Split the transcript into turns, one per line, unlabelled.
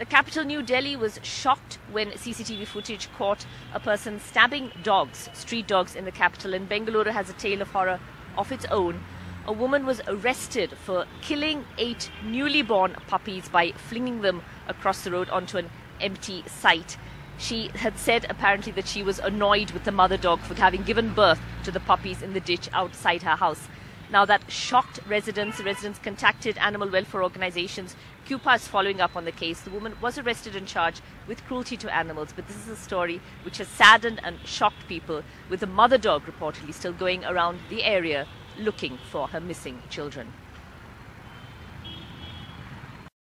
The capital, New Delhi, was shocked when CCTV footage caught a person stabbing dogs, street dogs, in the capital. And Bengaluru has a tale of horror of its own. A woman was arrested for killing eight newly born puppies by flinging them across the road onto an empty site. She had said apparently that she was annoyed with the mother dog for having given birth to the puppies in the ditch outside her house. Now that shocked residents, residents contacted animal welfare organizations. CUPA is following up on the case. The woman was arrested and charged with cruelty to animals, but this is a story which has saddened and shocked people, with the mother dog reportedly still going around the area looking for her missing children.